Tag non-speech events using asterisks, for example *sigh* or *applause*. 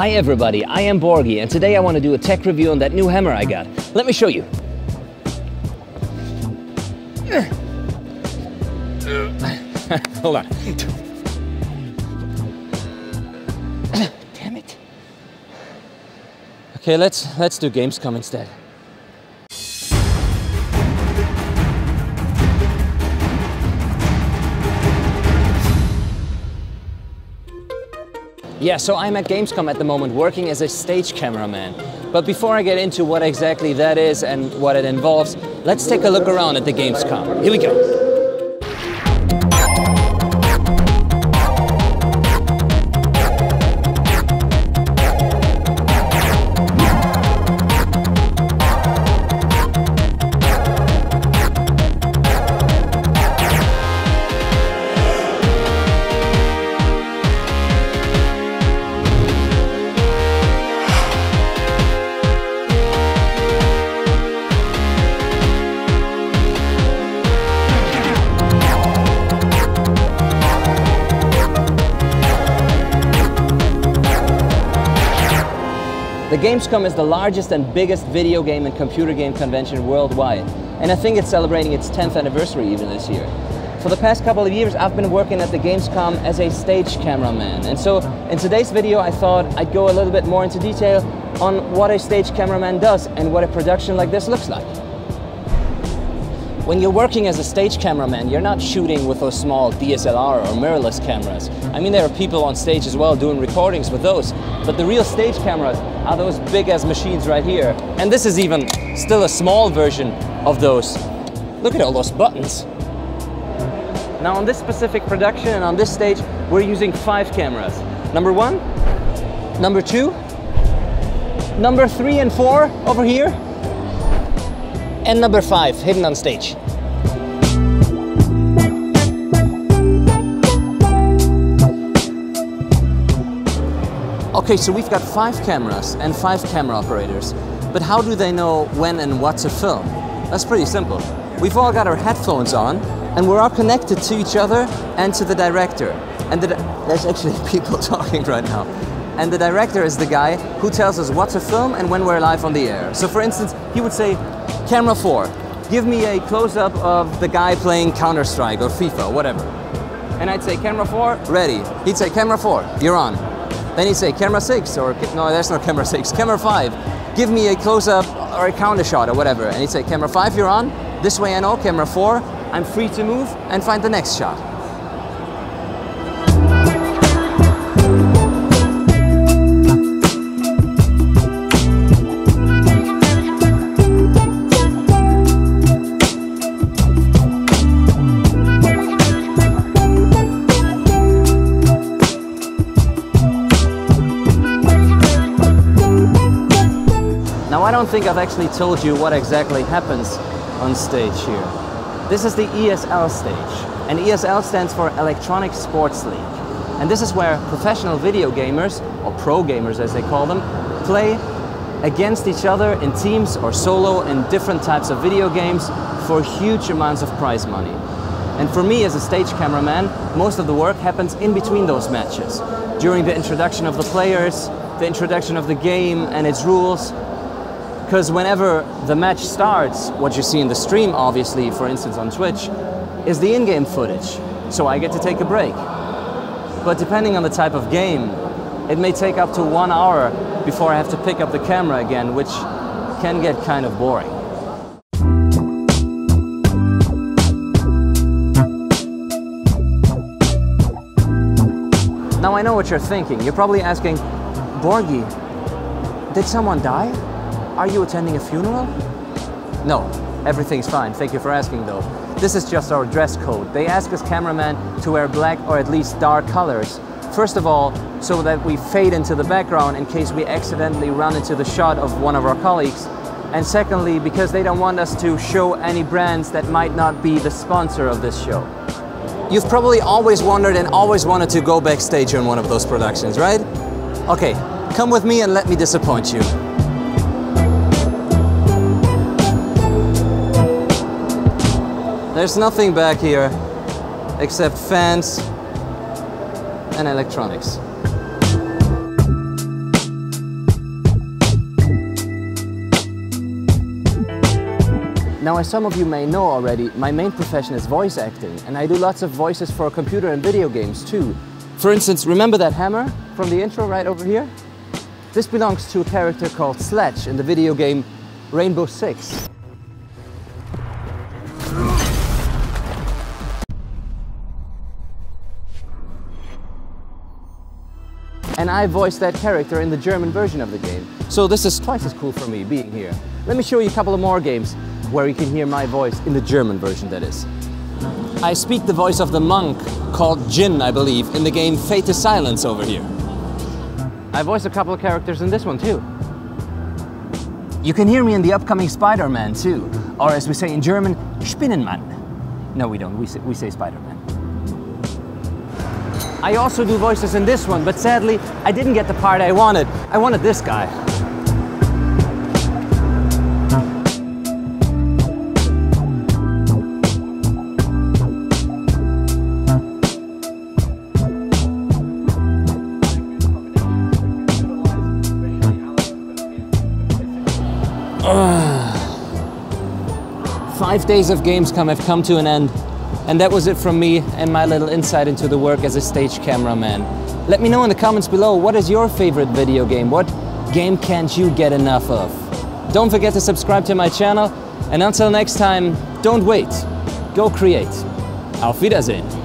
Hi everybody, I am Borgi and today I want to do a tech review on that new hammer I got. Let me show you. *laughs* Hold on. Damn it. Okay, let's let's do Gamescom instead. Yeah, so I'm at Gamescom at the moment working as a stage cameraman. But before I get into what exactly that is and what it involves, let's take a look around at the Gamescom. Here we go. Gamescom is the largest and biggest video game and computer game convention worldwide, and I think it's celebrating its 10th anniversary even this year. For the past couple of years, I've been working at the Gamescom as a stage cameraman, and so in today's video, I thought I'd go a little bit more into detail on what a stage cameraman does and what a production like this looks like. When you're working as a stage cameraman, you're not shooting with those small DSLR or mirrorless cameras. I mean, there are people on stage as well doing recordings with those, but the real stage cameras are those big as machines right here. And this is even still a small version of those. Look at all those buttons. Now on this specific production and on this stage, we're using five cameras. Number one, number two, number three and four over here, and number five hidden on stage. Okay, so we've got five cameras and five camera operators, but how do they know when and what to film? That's pretty simple. We've all got our headphones on, and we're all connected to each other and to the director. And the there's actually *laughs* people talking right now. And the director is the guy who tells us what to film and when we're live on the air. So for instance, he would say, camera four, give me a close-up of the guy playing Counter-Strike or FIFA, whatever. And I'd say, camera four, ready. He'd say, camera four, you're on. Then he'd say, camera six, or no, that's not camera six, camera five, give me a close-up or a counter shot or whatever. And he'd say, camera five, you're on. This way I know, camera four, I'm free to move and find the next shot. I don't think I've actually told you what exactly happens on stage here. This is the ESL stage, and ESL stands for Electronic Sports League. And this is where professional video gamers, or pro gamers as they call them, play against each other in teams or solo in different types of video games for huge amounts of prize money. And for me as a stage cameraman, most of the work happens in between those matches. During the introduction of the players, the introduction of the game and its rules, because whenever the match starts, what you see in the stream, obviously, for instance on Twitch, is the in-game footage. So I get to take a break. But depending on the type of game, it may take up to one hour before I have to pick up the camera again, which can get kind of boring. Now I know what you're thinking. You're probably asking, Borgi, did someone die? Are you attending a funeral? No, everything's fine. Thank you for asking though. This is just our dress code. They ask us cameramen to wear black or at least dark colors. First of all, so that we fade into the background in case we accidentally run into the shot of one of our colleagues. And secondly, because they don't want us to show any brands that might not be the sponsor of this show. You've probably always wondered and always wanted to go backstage in one of those productions, right? Okay, come with me and let me disappoint you. There's nothing back here except fans and electronics. Now, as some of you may know already, my main profession is voice acting, and I do lots of voices for computer and video games too. For instance, remember that hammer from the intro right over here? This belongs to a character called Sledge in the video game Rainbow Six. And I voiced that character in the German version of the game. So this is twice as cool for me being here. Let me show you a couple of more games where you can hear my voice in the German version that is. I speak the voice of the monk called Jin, I believe, in the game Fade to Silence over here. I voiced a couple of characters in this one too. You can hear me in the upcoming Spider-Man too, or as we say in German, Spinnenmann. No, we don't, we say, we say Spider-Man. I also do voices in this one, but sadly, I didn't get the part I wanted. I wanted this guy. *sighs* Five days of Gamescom have come to an end, and that was it from me and my little insight into the work as a stage cameraman. Let me know in the comments below what is your favorite video game? What game can't you get enough of? Don't forget to subscribe to my channel, and until next time, don't wait. Go create. Auf Wiedersehen.